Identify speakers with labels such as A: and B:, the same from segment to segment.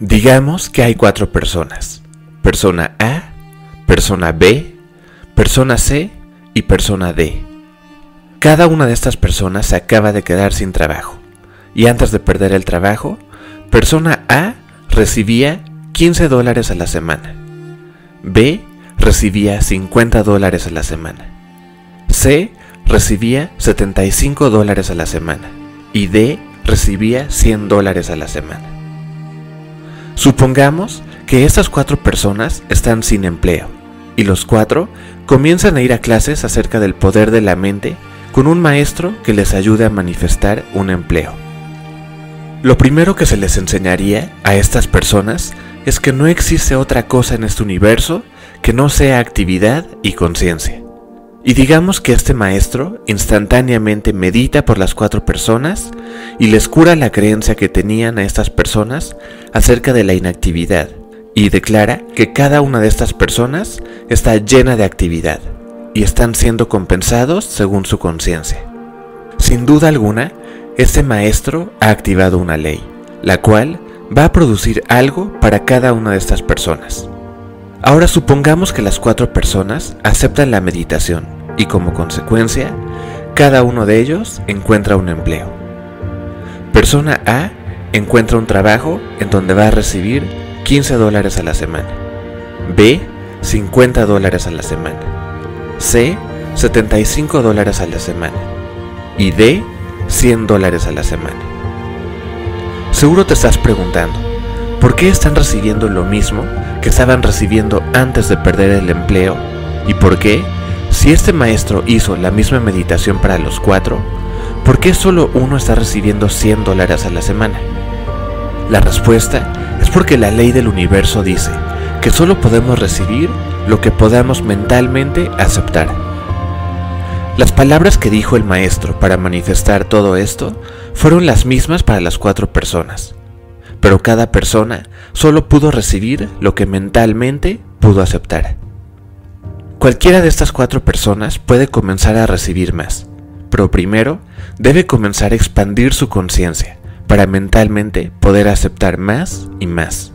A: Digamos que hay cuatro personas. Persona A, persona B, persona C y persona D. Cada una de estas personas se acaba de quedar sin trabajo. Y antes de perder el trabajo, persona A recibía 15 dólares a la semana. B recibía 50 dólares a la semana. C recibía 75 dólares a la semana. Y D recibía 100 dólares a la semana. Supongamos que estas cuatro personas están sin empleo y los cuatro comienzan a ir a clases acerca del poder de la mente con un maestro que les ayude a manifestar un empleo. Lo primero que se les enseñaría a estas personas es que no existe otra cosa en este universo que no sea actividad y conciencia. Y digamos que este maestro instantáneamente medita por las cuatro personas y les cura la creencia que tenían a estas personas acerca de la inactividad y declara que cada una de estas personas está llena de actividad y están siendo compensados según su conciencia. Sin duda alguna, este maestro ha activado una ley, la cual va a producir algo para cada una de estas personas. Ahora supongamos que las cuatro personas aceptan la meditación y como consecuencia, cada uno de ellos encuentra un empleo. Persona A encuentra un trabajo en donde va a recibir 15 dólares a la semana. B, 50 dólares a la semana. C, 75 dólares a la semana. Y D, 100 dólares a la semana. Seguro te estás preguntando, ¿por qué están recibiendo lo mismo que estaban recibiendo antes de perder el empleo? ¿Y por qué si este maestro hizo la misma meditación para los cuatro, ¿por qué solo uno está recibiendo 100 dólares a la semana? La respuesta es porque la ley del universo dice que solo podemos recibir lo que podamos mentalmente aceptar. Las palabras que dijo el maestro para manifestar todo esto fueron las mismas para las cuatro personas, pero cada persona solo pudo recibir lo que mentalmente pudo aceptar. Cualquiera de estas cuatro personas puede comenzar a recibir más, pero primero debe comenzar a expandir su conciencia para mentalmente poder aceptar más y más.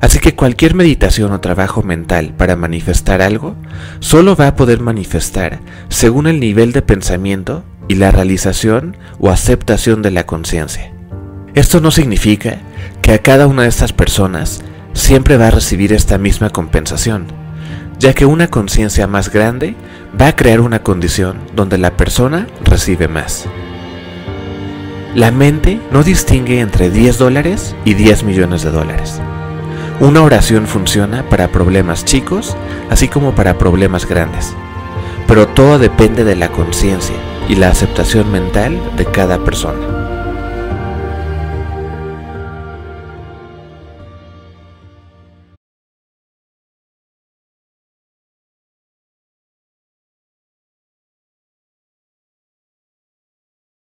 A: Así que cualquier meditación o trabajo mental para manifestar algo solo va a poder manifestar según el nivel de pensamiento y la realización o aceptación de la conciencia. Esto no significa que a cada una de estas personas siempre va a recibir esta misma compensación ya que una conciencia más grande va a crear una condición donde la persona recibe más. La mente no distingue entre 10 dólares y 10 millones de dólares. Una oración funciona para problemas chicos, así como para problemas grandes. Pero todo depende de la conciencia y la aceptación mental de cada persona.